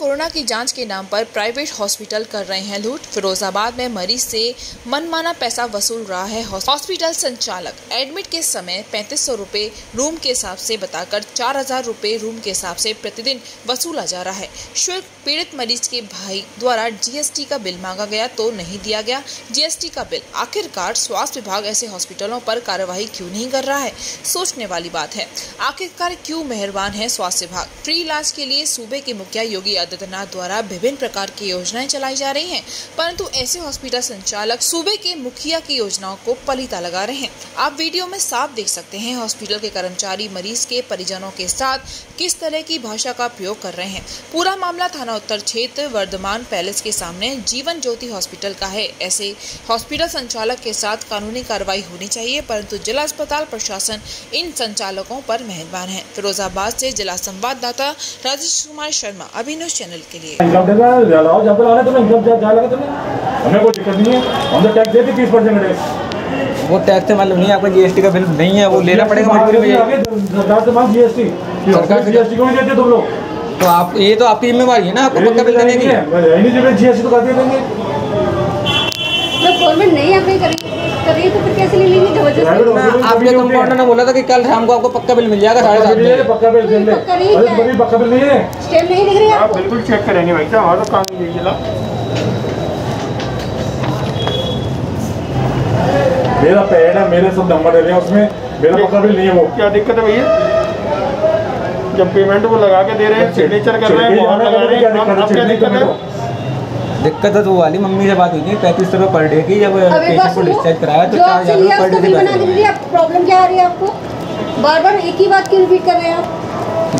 Corona की जाँच के नाम पर प्राइवेट हॉस्पिटल कर रहे हैं लूट। फिरोजाबाद में मरीज़ से मनमाना पैसा वसूल रहा है हॉस्पिटल संचालक एडमिट के समय पैंतीस सौ रूपए रूम के हिसाब से बताकर चार हज़ार रूपए रूम के हिसाब से प्रतिदिन वसूला जा रहा है। शुल्क पीड़ित मरीज़ के भाई द्वारा जीएसटी का बिल मांगा गया तो नहीं दिया गया। जीएसटी का बिल आखिरकार स्वास्थ्य विभाग ऐसे हॉस्पिटलों पर कार्यवाही क्यों नहीं कर रहा है? सोचने वाली बात है। आखिरकार क्यों मेहरबान है स्वास्थ्य विभाग? फ्री इलाज के लिए सूबे के मुखिया योगी आदित्यनाथ द्वारा विभिन्न प्रकार की योजनाएँ चलाई जा रही है, परंतु ऐसे हॉस्पिटल संचालक सूबे के मुखिया की योजनाओं को पलीता लगा रहे हैं। आप वीडियो में साफ़ देख सकते हैं हॉस्पिटल के कर्मचारी मरीज़ के परिजनों के साथ किस तरह की भाषा का प्रयोग कर रहे हैं। पूरा मामला थाना उत्तर क्षेत्र वर्धमान पैलेस के सामने जीवन ज्योति हॉस्पिटल का है। ऐसे हॉस्पिटल संचालक के साथ कानूनी कार्रवाई होनी चाहिए परंतु जिला अस्पताल प्रशासन इन संचालकों पर मेहरबान है। फिरोजाबाद से जिला संवाददाता राजेश कुमार शर्मा अभिनव चैनल के लिए। हमें कोई दिक्कत नहीं है। तो तीस परसेंट वो टैक्स से मालूम नहीं आपका जीएसटी का बिल नहीं है वो लेना पड़ेगा सरकार से मांग जीएसटी सरकार से- जीएसटी क्यों नहीं देते तुम लोग। तो आप ये तो आपकी जिम्मेवारी है ना? आपको पक्का बिल देने की तो गवर्नमेंट नहीं अप्लाई करी करी तो फिर कैसे ले लेंगे? ज़बरदस्ती। Private ना, hospital आपके कभी नहीं कंपाउंडर ने बोला था कि कल शाम को आपको पक्का बिल मिल जाएगा साढ़े सात। पक्का बिल दे दे पक्का नहीं अरे। तुम्हारी पक्का बिल नहीं है। स्टेप नहीं दिख रही आप बिल्कुल चेक करेंगे भाई साहब हमारा तो काम ही चला। मेरा पैड है मेरे सब नंबर दे रहे हैं उसमें। मेरा पक्का बिल नहीं है वो। क्या दिक्कत है भैया? जब पेमेंट वो लगा के दे रहे हैं सिग्नेचर कर रहे हैं मोहर लगा रहे हैं अब क्या दिक्कत है। दिक्कत है तो वो वाली मम्मी से बात हुई थी पैंतीस रुपये पर डे की जब पेशेंट को डिस्चार्ज कराया तो जो चार हज़ार रुपये पर डे के प्रॉब्लम क्या आ रही है आपको? बार बार एक ही बात क्यों रिपीट कर रहे हैं आप?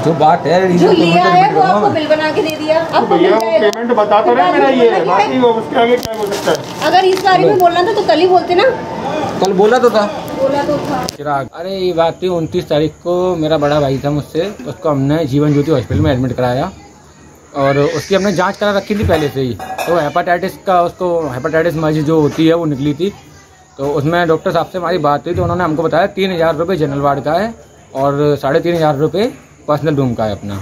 जो बात है जो रीजन लिया है वो आपको बिल बना के दे दिया। तो आपको भैया पेमेंट बता तो रहे हैं मेरा ये है बाकी वो उसके आगे क्या हो सकता है? अगर इस बारे में बोलना था तो कल ही बोलते ना। कल बोला तो था। बोला तो था। चिराग अरे ये बात थी उनतीस तारीख को मेरा बड़ा भाई था मुझसे उसको हमने जीवन ज्योति हॉस्पिटल में एडमिट कराया। और उसकी हमने जाँच करा रखी थी पहले से ही। तो हेपाटाइटिस का उसको हेपाटाइटिस मर्ज जो होती है वो निकली थी। तो उसमें डॉक्टर साहब से हमारी बात हुई तो उन्होंने हमको बताया तीन हज़ार रुपये जनरल वार्ड का है और साढ़े तीन हज़ार रुपये पर्सनल रूम का है अपना।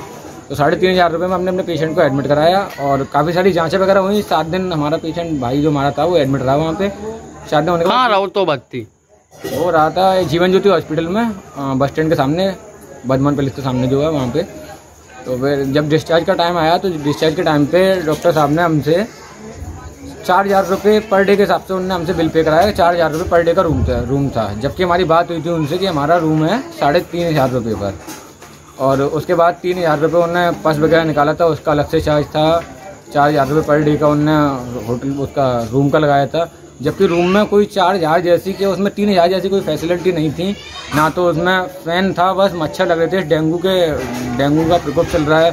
तो साढ़े तीन हज़ार रुपये में हमने अपने पेशेंट को एडमिट कराया और काफ़ी सारी जांचें वगैरह हुई। सात दिन हमारा पेशेंट भाई जो हमारा था वो एडमिट रहा वहाँ पे। सात दिन होने के बाद रहो तो बात थी वो रहा था जीवन ज्योति हॉस्पिटल में बस स्टैंड के सामने, बदमान पैलेस के सामने जो है वहाँ पे। तो फिर जब डिस्चार्ज का टाइम आया तो डिस्चार्ज के टाइम पे डॉक्टर साहब ने हमसे चार हज़ार रुपये पर डे के हिसाब से उन्होंने हमसे बिल पे कराया। चार हज़ार रुपये पर डे का रूम था रूम था। जबकि हमारी बात हुई थी उनसे कि हमारा रूम है साढ़े तीन हज़ार रुपये पर। और उसके बाद तीन हज़ार रुपये उन्होंने पर्स वगैरह निकाला था, उसका अलग से चार्ज था। चार हज़ार रुपये पर डे का उन्होंने होटल, उसका रूम का लगाया था। जबकि रूम में कोई चार हज़ार जैसी कि, उसमें तीन हज़ार जैसी कोई फैसिलिटी नहीं थी। ना तो उसमें फ़ैन था, बस मच्छर लग रहे थे। डेंगू के, डेंगू का प्रकोप चल रहा है।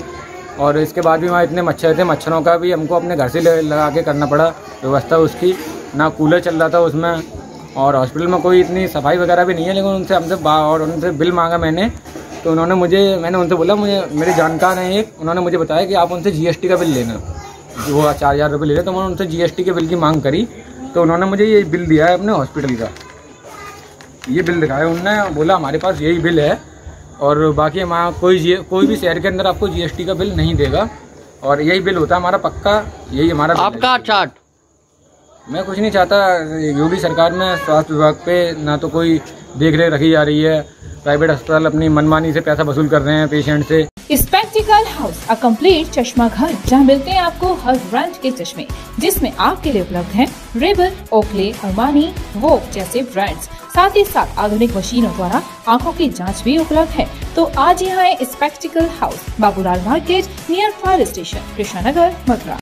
और इसके बाद भी वहाँ इतने मच्छर थे, मच्छरों का भी हमको अपने घर से लगा के करना पड़ा व्यवस्था उसकी। ना कूलर चल रहा था उसमें। और हॉस्पिटल में कोई इतनी सफ़ाई वगैरह भी नहीं है, लेकिन उनसे हमसे और उनसे बिल मांगा मैंने। तो उन्होंने मुझे, मैंने उनसे बोला, मुझे, मेरे जानकार हैं एक। उन्होंने मुझे बताया कि आप उनसे जीएसटी का बिल लेना। जो चार हज़ार रुपये ले रहे तो मैंने उनसे जीएसटी के बिल की मांग करी। तो उन्होंने मुझे ये बिल दिया है अपने हॉस्पिटल का। ये बिल दिखाया उन्होंने बोला हमारे पास यही बिल है और बाकी हमारा कोई जी कोई भी शहर के अंदर आपको जीएसटी का बिल नहीं देगा और यही बिल होता है हमारा पक्का यही हमारा आपका चार्ट? मैं कुछ नहीं चाहता योगी सरकार में स्वास्थ्य विभाग पे ना तो कोई देख रेख रखी जा रही है प्राइवेट अस्पताल अपनी मनमानी से पैसा वसूल कर रहे हैं पेशेंट से। हाउस अ कंप्लीट चश्मा घर, जहाँ मिलते हैं आपको हर ब्रांड के चश्मे, जिसमें आपके लिए उपलब्ध हैं रेबल ओकले अरमानी वो जैसे ब्रांड्स साथ ही साथ आधुनिक मशीनों द्वारा आँखों की जाँच भी उपलब्ध है। तो आज यहाँ है spectacle house Babulal market near fire station Krishna Nagar Mathura.